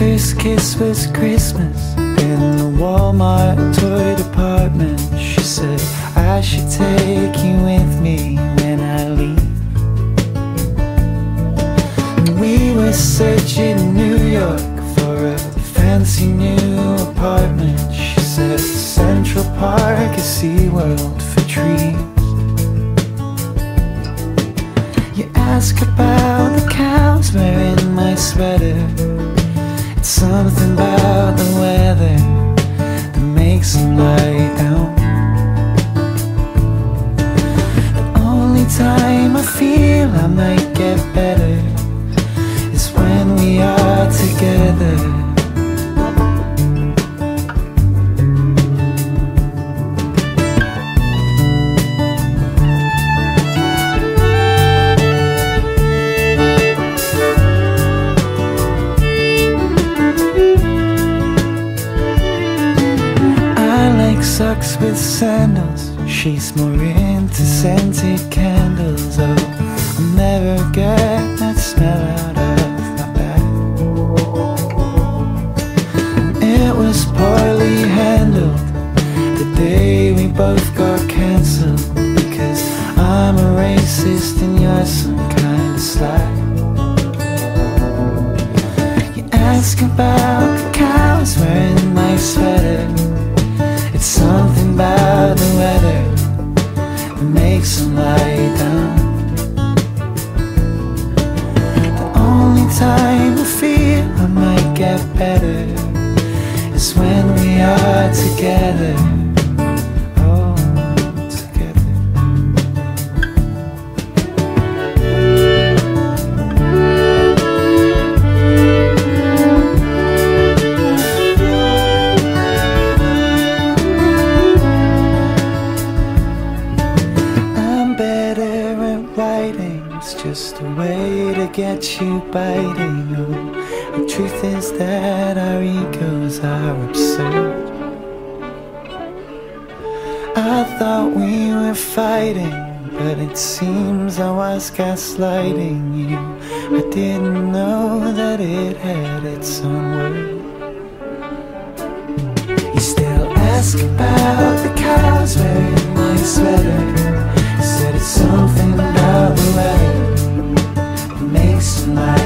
first kiss was Christmas in the Walmart toy department. She said, I should take you with me when I leave. And we were searching New York for a fancy new apartment. She said, Central Park is SeaWorld for trees. You ask about the cows wearing my sweater. It's something about the weather that makes them lie down. The only time I feel I might get better I socks with sandals. She's more into scented candles. Oh, I'll never get that smell out of my bag. It was poorly handled the day we both got cancelled because I'm a racist and you're some kind of slag. You ask about the cows wearing my sweater. Time I feel I might get better is when we are together. It's just a way to get you biting. Oh, the truth is that our egos are absurd. I thought we were fighting, but it seems I was gaslighting you. I didn't know that it had its own word. You still ask about makes